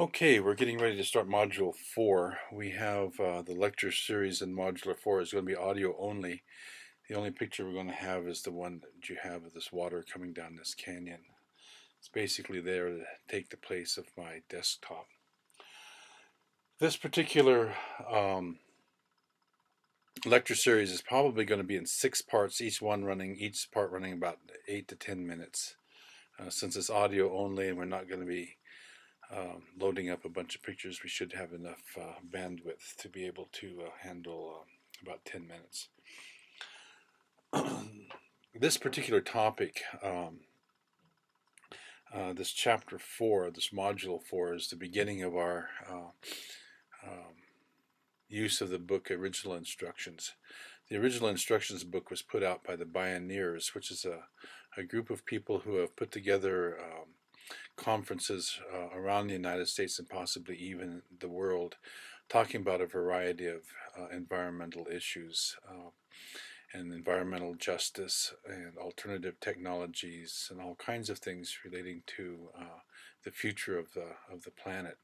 Okay, we're getting ready to start Module 4. We have uh, the lecture series in Module 4 is going to be audio only. The only picture we're going to have is the one that you have of this water coming down this canyon. It's basically there to take the place of my desktop. This particular um, lecture series is probably going to be in six parts, each one running, each part running about 8 to 10 minutes. Uh, since it's audio only and we're not going to be um, loading up a bunch of pictures, we should have enough uh, bandwidth to be able to uh, handle uh, about 10 minutes. this particular topic, um, uh, this chapter 4, this module 4, is the beginning of our uh, um, use of the book Original Instructions. The Original Instructions book was put out by the Bioneers, which is a, a group of people who have put together um, conferences uh, around the United States and possibly even the world talking about a variety of uh, environmental issues uh, and environmental justice and alternative technologies and all kinds of things relating to uh, the future of the of the planet.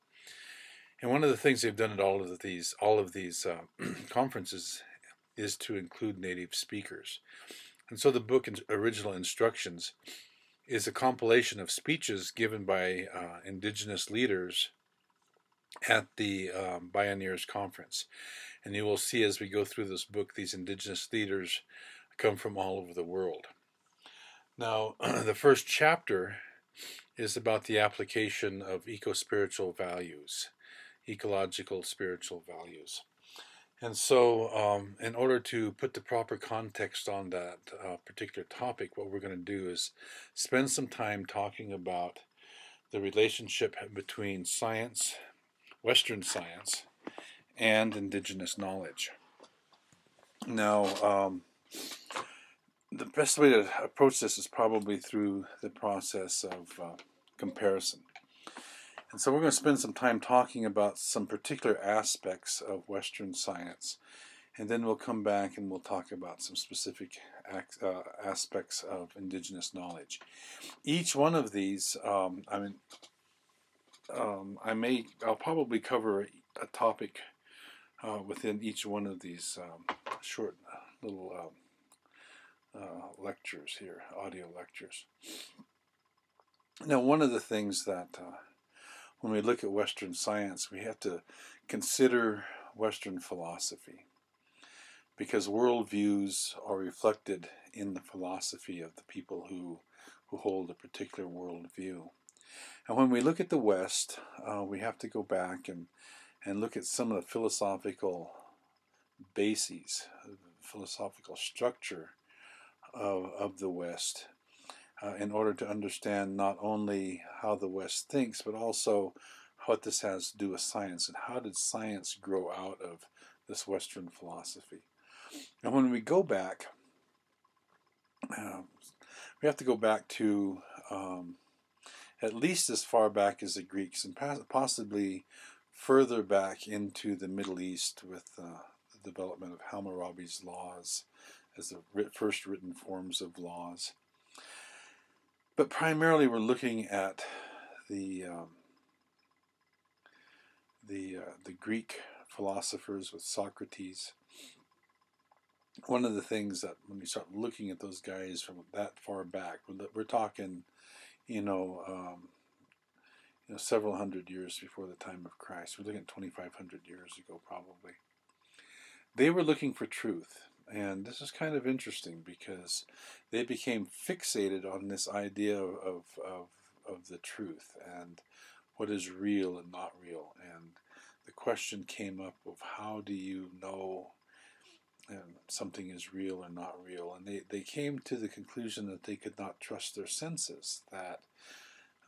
And one of the things they've done at all of these all of these uh, conferences is to include native speakers. And so the book original instructions is a compilation of speeches given by uh, indigenous leaders at the um, Bioneers Conference. And you will see as we go through this book, these indigenous leaders come from all over the world. Now, the first chapter is about the application of eco-spiritual values, ecological spiritual values. And so, um, in order to put the proper context on that uh, particular topic, what we're going to do is spend some time talking about the relationship between science, Western science, and indigenous knowledge. Now, um, the best way to approach this is probably through the process of uh, comparison. And so we're going to spend some time talking about some particular aspects of Western science. And then we'll come back and we'll talk about some specific uh, aspects of indigenous knowledge. Each one of these, um, I mean, um, I may, I'll probably cover a topic uh, within each one of these um, short little um, uh, lectures here, audio lectures. Now, one of the things that uh, when we look at Western science, we have to consider Western philosophy because worldviews are reflected in the philosophy of the people who, who hold a particular worldview. And when we look at the West, uh, we have to go back and, and look at some of the philosophical bases, philosophical structure of, of the West uh, in order to understand not only how the West thinks, but also what this has to do with science and how did science grow out of this Western philosophy. And when we go back, um, we have to go back to um, at least as far back as the Greeks and possibly further back into the Middle East with uh, the development of Hammurabi's laws as the first written forms of laws. But primarily, we're looking at the um, the uh, the Greek philosophers with Socrates. One of the things that when we start looking at those guys from that far back, we're, we're talking, you know, um, you know, several hundred years before the time of Christ. We're looking at 2,500 years ago, probably. They were looking for truth. And this is kind of interesting because they became fixated on this idea of, of, of the truth and what is real and not real. And the question came up of how do you know um, something is real or not real? And they, they came to the conclusion that they could not trust their senses, that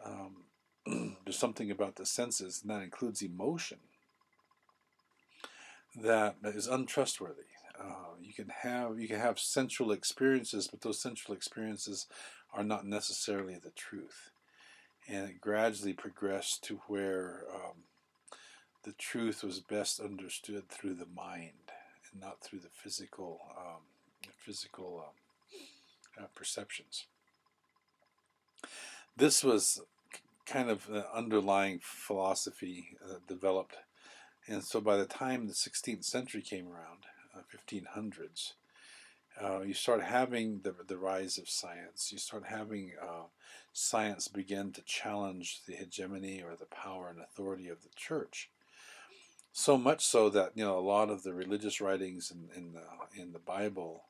um, there's something about the senses, and that includes emotion, that is untrustworthy uh, you can have you can have sensual experiences, but those sensual experiences are not necessarily the truth. And it gradually progressed to where um, the truth was best understood through the mind and not through the physical um, physical um, uh, perceptions. This was kind of uh, underlying philosophy uh, developed. And so by the time the 16th century came around, 1500s, uh, you start having the, the rise of science. You start having uh, science begin to challenge the hegemony or the power and authority of the church. So much so that you know a lot of the religious writings in, in the in the Bible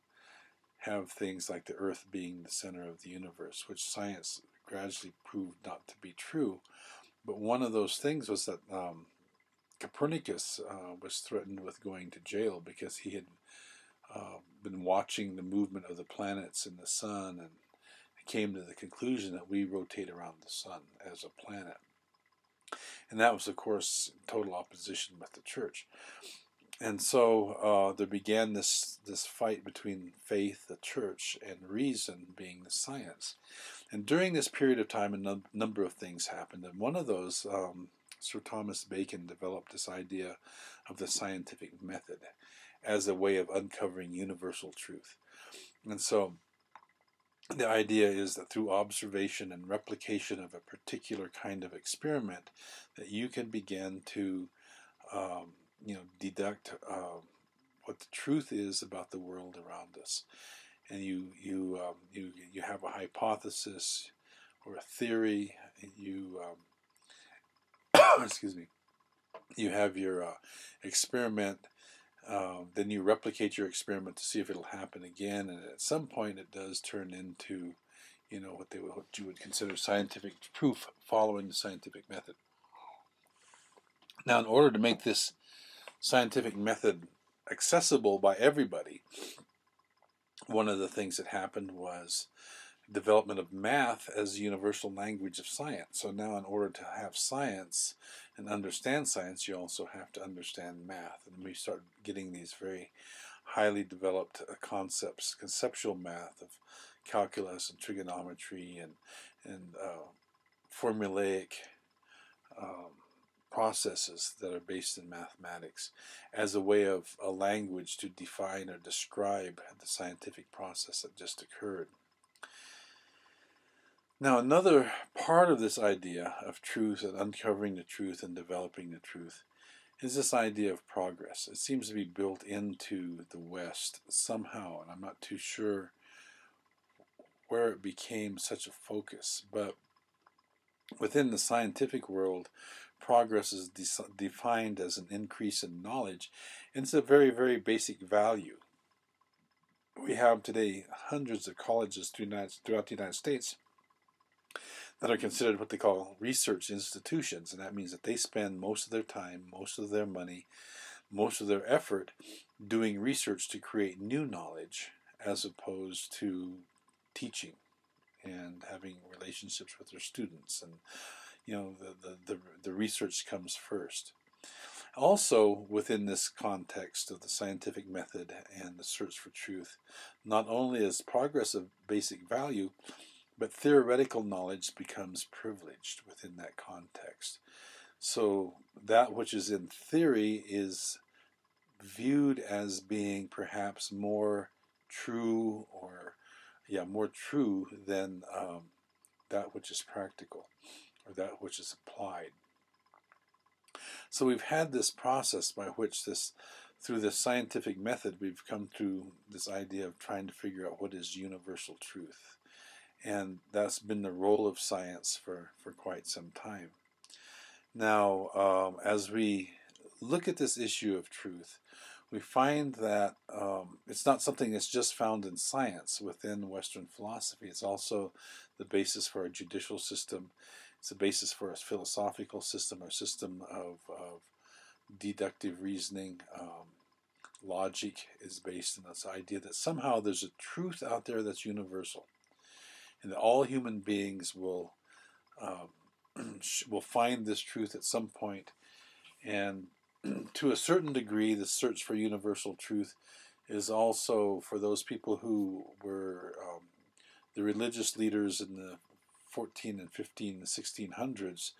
have things like the earth being the center of the universe, which science gradually proved not to be true. But one of those things was that um, Copernicus uh, was threatened with going to jail because he had uh, been watching the movement of the planets in the sun and came to the conclusion that we rotate around the sun as a planet. And that was, of course, total opposition with the church. And so uh, there began this, this fight between faith, the church, and reason being the science. And during this period of time, a num- number of things happened. And one of those, um, Sir Thomas Bacon developed this idea of the scientific method as a way of uncovering universal truth. And so the idea is that through observation and replication of a particular kind of experiment, that you can begin to, um, you know, deduct uh, what the truth is about the world around us, and you you um, you you have a hypothesis or a theory. You um, excuse me. You have your uh, experiment um, then you replicate your experiment to see if it'll happen again, and at some point it does turn into, you know, what they would, what you would consider scientific proof following the scientific method. Now, in order to make this scientific method accessible by everybody, one of the things that happened was development of math as a universal language of science. So now, in order to have science and understand science, you also have to understand math. And we start getting these very highly developed uh, concepts, conceptual math of calculus and trigonometry and and uh, formulaic um, processes that are based in mathematics as a way of a language to define or describe the scientific process that just occurred. Now, another part of this idea of truth and uncovering the truth and developing the truth is this idea of progress. It seems to be built into the West somehow, and I'm not too sure where it became such a focus. But within the scientific world, progress is de defined as an increase in knowledge, and it's a very, very basic value. We have today hundreds of colleges throughout the United States that are considered what they call research institutions, and that means that they spend most of their time, most of their money, most of their effort doing research to create new knowledge as opposed to teaching and having relationships with their students and you know the, the, the, the research comes first also within this context of the scientific method and the search for truth not only is progress of basic value but theoretical knowledge becomes privileged within that context. So that which is in theory is viewed as being perhaps more true or yeah more true than um, that which is practical or that which is applied. So we've had this process by which this through this scientific method we've come to this idea of trying to figure out what is universal truth and that's been the role of science for, for quite some time. Now, um, as we look at this issue of truth, we find that um, it's not something that's just found in science within Western philosophy. It's also the basis for our judicial system. It's the basis for a philosophical system, our system of, of deductive reasoning. Um, logic is based on this idea that somehow there's a truth out there that's universal and that all human beings will um, will find this truth at some point. point, and to a certain degree, the search for universal truth is also for those people who were um, the religious leaders in the 14 and 15 and 1600s.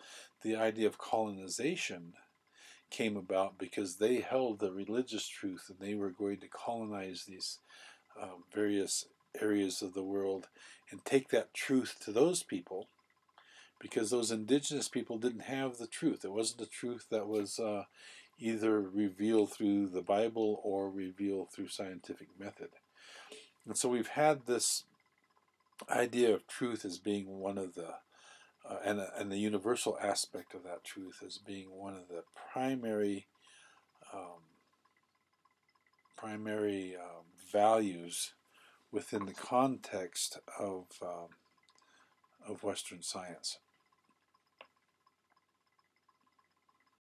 The idea of colonization came about because they held the religious truth and they were going to colonize these um, various areas of the world and take that truth to those people because those indigenous people didn't have the truth. It wasn't a truth that was uh, either revealed through the Bible or revealed through scientific method. And so we've had this idea of truth as being one of the, uh, and, and the universal aspect of that truth as being one of the primary, um, primary um, values within the context of um, of Western science.